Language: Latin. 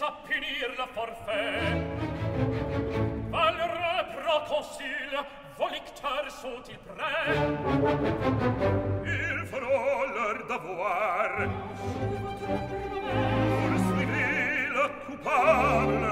lascia la forfè Val re proconsil volictar sunt il pre Il frôleur d'avoir Poursuivit le coupable